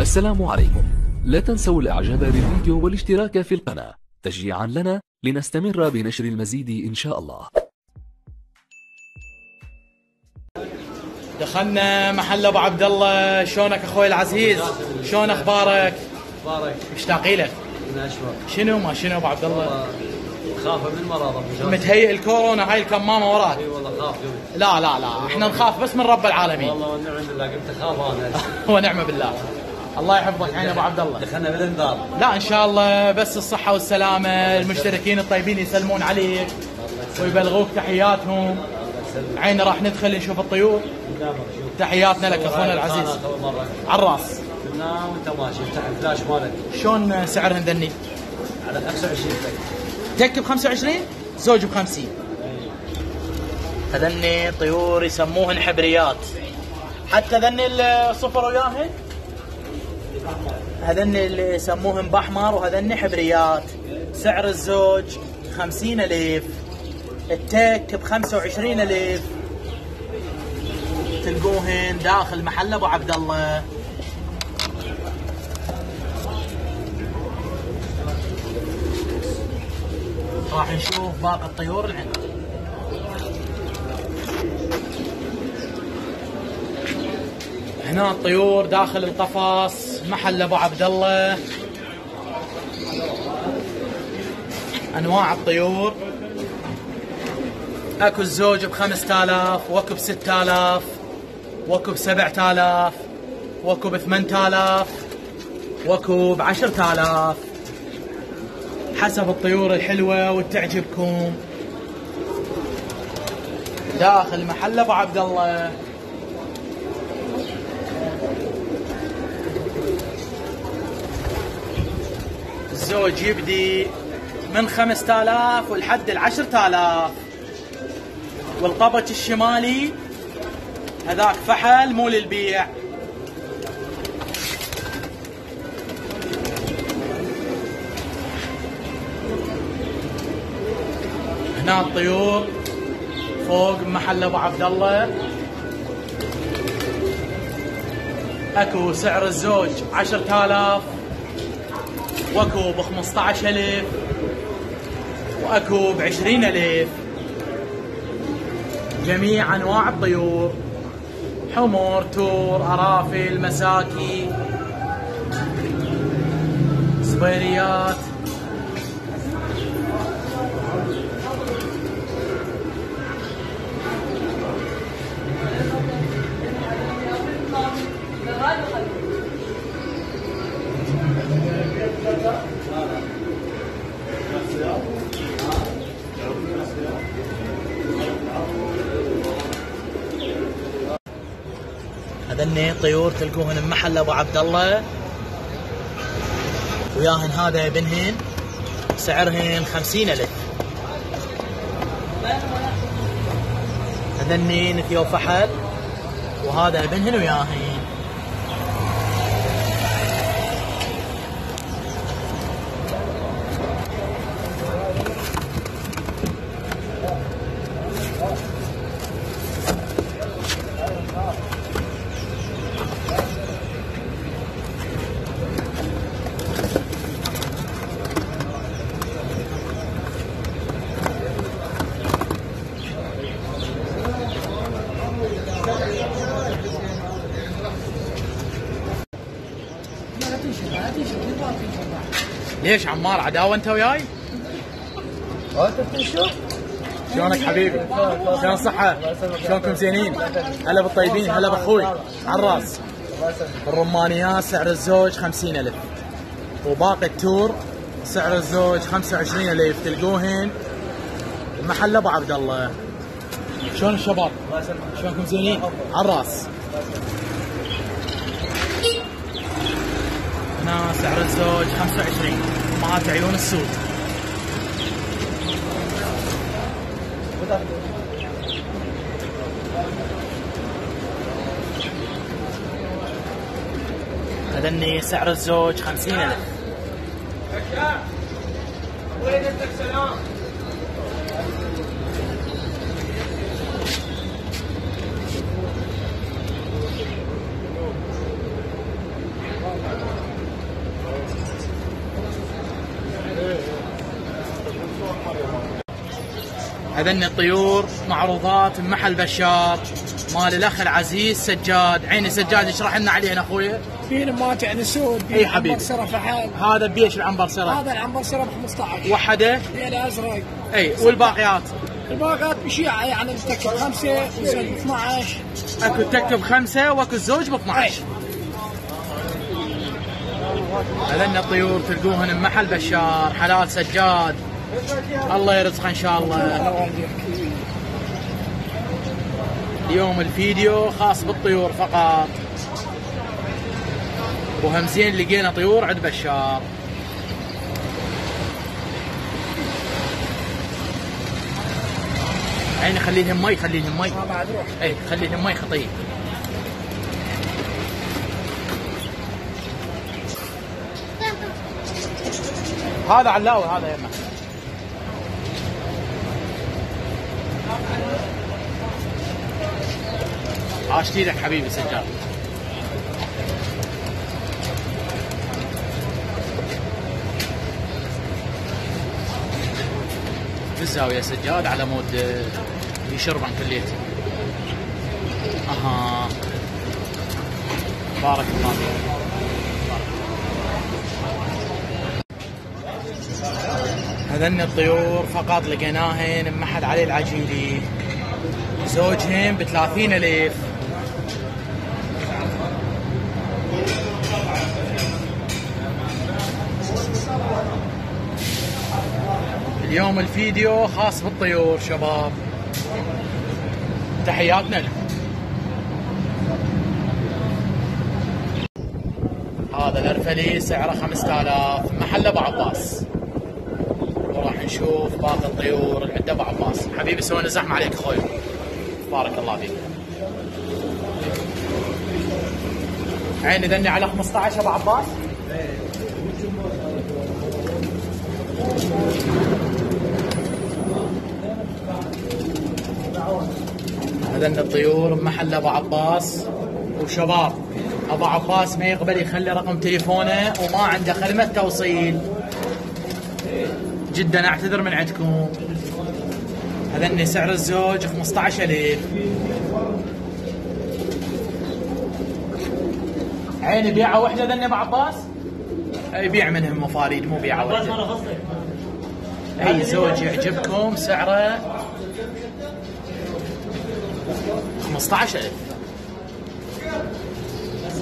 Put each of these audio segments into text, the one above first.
السلام عليكم. لا تنسوا الاعجاب بالفيديو والاشتراك في القناة. تشجيعا لنا لنستمر بنشر المزيد إن شاء الله. دخلنا محل أبو عبد الله. شلونك أخوي العزيز؟ شلون أخبارك؟ بارك مشتاقي لك شنو ما شنو أبو عبد الله؟ خاف من مرض متهيئ الكورونا هاي الكمامة وراك. إي والله خاف لا لا لا إحنا نخاف بس من رب العالمين. والله والنعم بالله قلت اخاف أنا. ونعم بالله. الله يحفظك عين أبو عبد الله. دخلنا بالانذار لا إن شاء الله بس الصحة والسلامة المشتركين الطيبين يسلمون عليك ويبلغوك تحياتهم. عين راح ندخل نشوف الطيور. تحياتنا لك أخونا العزيز. على الراس وانت ماشي افتح الفلاش مالك. شلون سعرهن ذني؟ على 25 تك تك ب 25 زوج ب 50 هذني طيور يسموهن حبريات. حتى ذني الصفر وياهن؟ هذني اللي يسموهن باحمر وهذني حبريات. سعر الزوج خمسين ألف. التك بخمسة وعشرين ألف. تلقوهن داخل محل أبو عبد الله. راح نشوف باقي الطيور اللي عندنا هنا الطيور داخل القفص. محل أبو عبد الله. أنواع الطيور. أكو الزوج ب 5000 وأكو ب 6000 وأكو ب 7000 وأكو ب 8000 وأكو ب 10000 حسب الطيور الحلوة وتعجبكم. داخل محل أبو عبد الله. الزوج يبدي من 5000 ولحد ال 10000 والقبج الشمالي هذاك فحل مو للبيع. هنا الطيور فوق محل أبو عبد الله. أكو سعر الزوج 10000 واكو ب 15000 واكو ب 20000 جميع أنواع الطيور حمر تور ارافل مساكي صبيريات. هذني طيور تلقوهن بمحل أبو عبد الله. وياهن هذا ابنهن سعرهن خمسين ألف. هذني نثيو فحل وهذا ابنهن وياهن. ليش عمار عداوة أنت وياي؟ شلونك حبيبي؟ شلون الصحة؟ شلونكم زينين؟ هلا بالطيبين هلا بأخوي على الرأس الرمانيات سعر الزوج خمسين ألف وباقي التور سعر الزوج خمسة وعشرين ألف تلقوهن محل أبو عبد الله شلون الشباب؟ شلونكم زينين؟ على الرأس الزوج 25 امهات عيون السود. هذني سعر الزوج 50 ألف. هذني الطيور معروضات من محل بشار. مال الأخ العزيز سجاد. عيني سجاد اشرح لنا علينا اخويا في نماتع نسود إي حبيبي. عنبر سرة فحال هذا بيش العنبر سرى هذا العنبر سرة ب 15 وحده؟ في الازرق أي والباقيات؟ الباقات بشيعة يعني بتكب خمسة وزوج ب 12 أكو تك بخمسه وأكو الزوج ب 12 هذن الطيور تلقوهن من محل بشار. حلال سجاد. الله يرزقه إن شاء الله. اليوم الفيديو خاص بالطيور فقط. وهمزين لقينا طيور عند بشار. عيني خلي لهم مي خلي لهم مي. اي خلي لهم مي خطيه هذا علاوي هذا يمه عاشتي لك حبيبي سجاد. بالزاوية سجاد على مود آه، يشربن كليته أها. بارك الله فيك. هذن الطيور فقط لقيناهن من محل علي العجيلي زوجهم ب 30 اليوم الفيديو خاص بالطيور شباب. تحياتنا لكم. هذا الأرفلي سعره 5000 محل أبو عباس. وراح نشوف باقي الطيور اللي عند أبو عباس. حبيبي سوينا زحمة عليك أخوي. بارك الله فيك. عيني ذني على 15 أبو عباس. هذن الطيور بمحل أبو عباس وشباب. أبو عباس ما يقبل يخلي رقم تليفونه وما عنده خدمة توصيل. جدا أعتذر من عندكم. هذني سعر الزوج 15000 عيني بيعة واحدة ذني أبو عباس؟ يبيع منهم مفاريد مو بيعة واحدة أي زوج يعجبكم سعره؟ 15000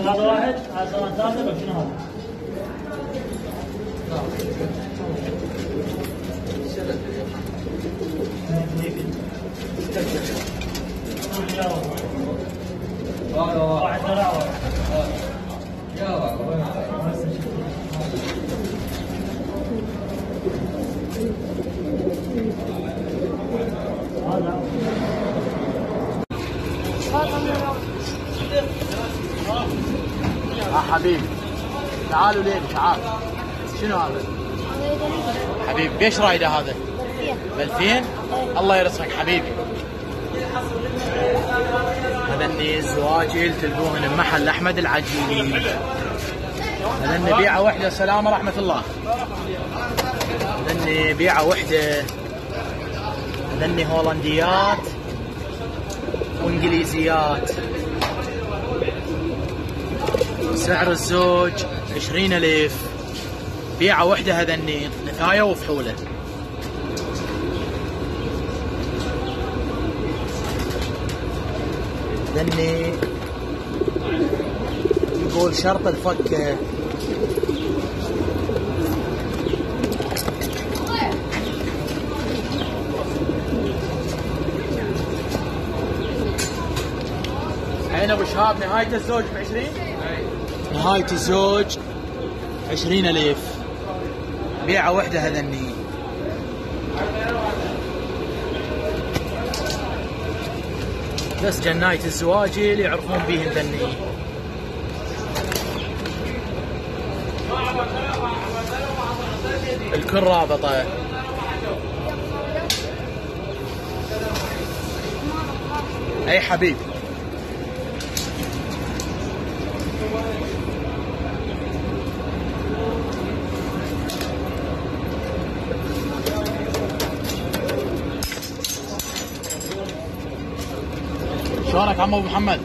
هذا واحد هذا ثلاثة بس شنو هذا؟ واحد زرع واحد ها حبيبي تعالوا لين تعال. شنو هذا؟ حبيبي بيش رايده هذا؟ ب 2000 الله يرزقك حبيبي. اللي زواجل تلقوهن بمحل أحمد العجيلي هذا اللي بيعة وحدة سلامه رحمه الله. اللي بيعة وحدة. اللي هولنديات وإنجليزيات. سعر الزوج 20000 بيعه وحدة هذا النيط نثايه وفحولة. ذني يقول شرط الفكه عين ابو شهاب نهاية الزوج ب 20 وهاي تزوج عشرين ألف. بيعة وحدة هذا النية بس جناية الزواج اللي يعرفون بيهن ذني الكل رابطة. أي حبيبي. أخبارك عم ابو محمد؟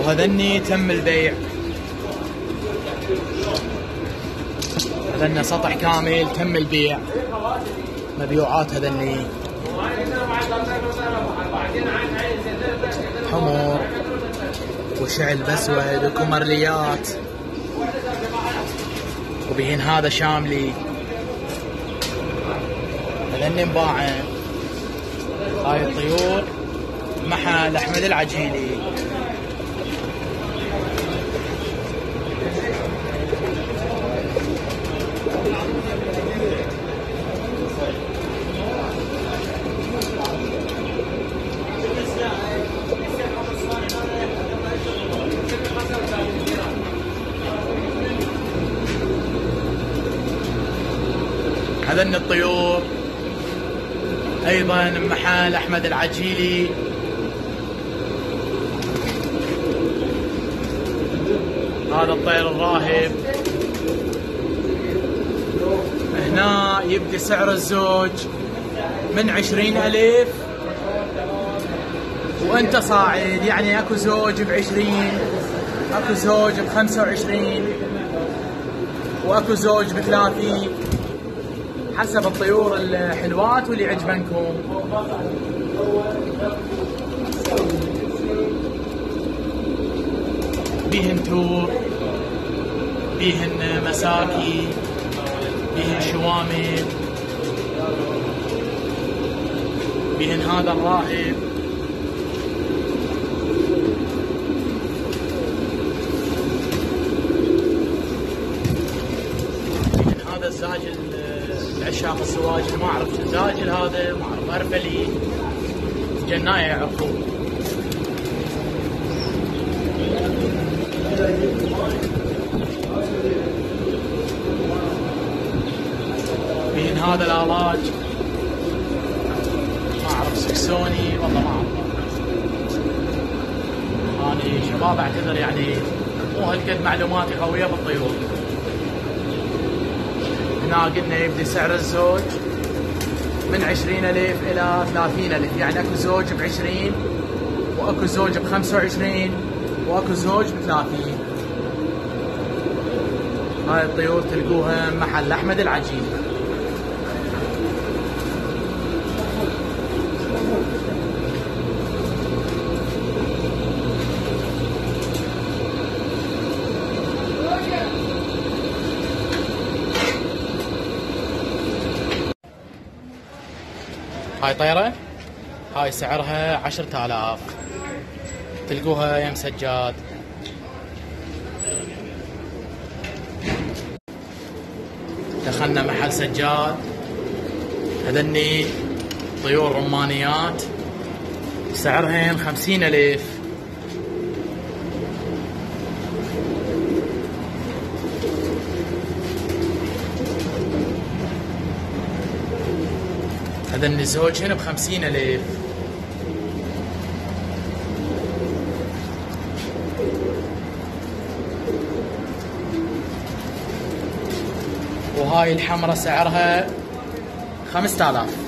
وهذني تم البيع. هذني سطح كامل تم البيع. مبيوعات هذني. حمر وشعل بسود وكمرليات. وبهن هذا شاملي. هذني مباعه هاي الطيور. محل أحمد العجيلي. هذن الطيور. أيضا محل أحمد العجيلي. هذا الطير الراهب. هنا يبدي سعر الزوج من عشرين ألف. وأنت صاعد يعني أكو زوج بعشرين أكو زوج بخمسة وعشرين وأكو زوج بثلاثين. حسب الطيور الحلوات واللي عجبنكم بيهن تور بيهن مساكي بيهن شوامل بيهن هذا الراهب هذا الزاج ال- العشاق الزواج ما أعرف شو الزاجل هذا ما أعرف ارفلي جناية يعرفوه بين هذا العلاج ما أعرف سكسوني والله ما أعرف. اني شباب أعتذر يعني مو هالقد معلوماتي قوية بالطيور. هنا قلنا يبدي سعر الزوج من عشرين ألف إلى ثلاثين ألف. يعني أكو زوج بعشرين وأكو زوج بخمسة وعشرين وأكو زوج بثلاثين. هاي الطيور تلقوها محل أحمد العجيب. هاي طيرة هاي سعرها عشرة آلاف. تلقوها يم سجاد دخلنا محل سجاد. هذني طيور رمانيات. سعرهن خمسين ألف. هذا الزوج هنا بخمسين ألف؟ وهاي الحمرة سعرها خمسة آلاف.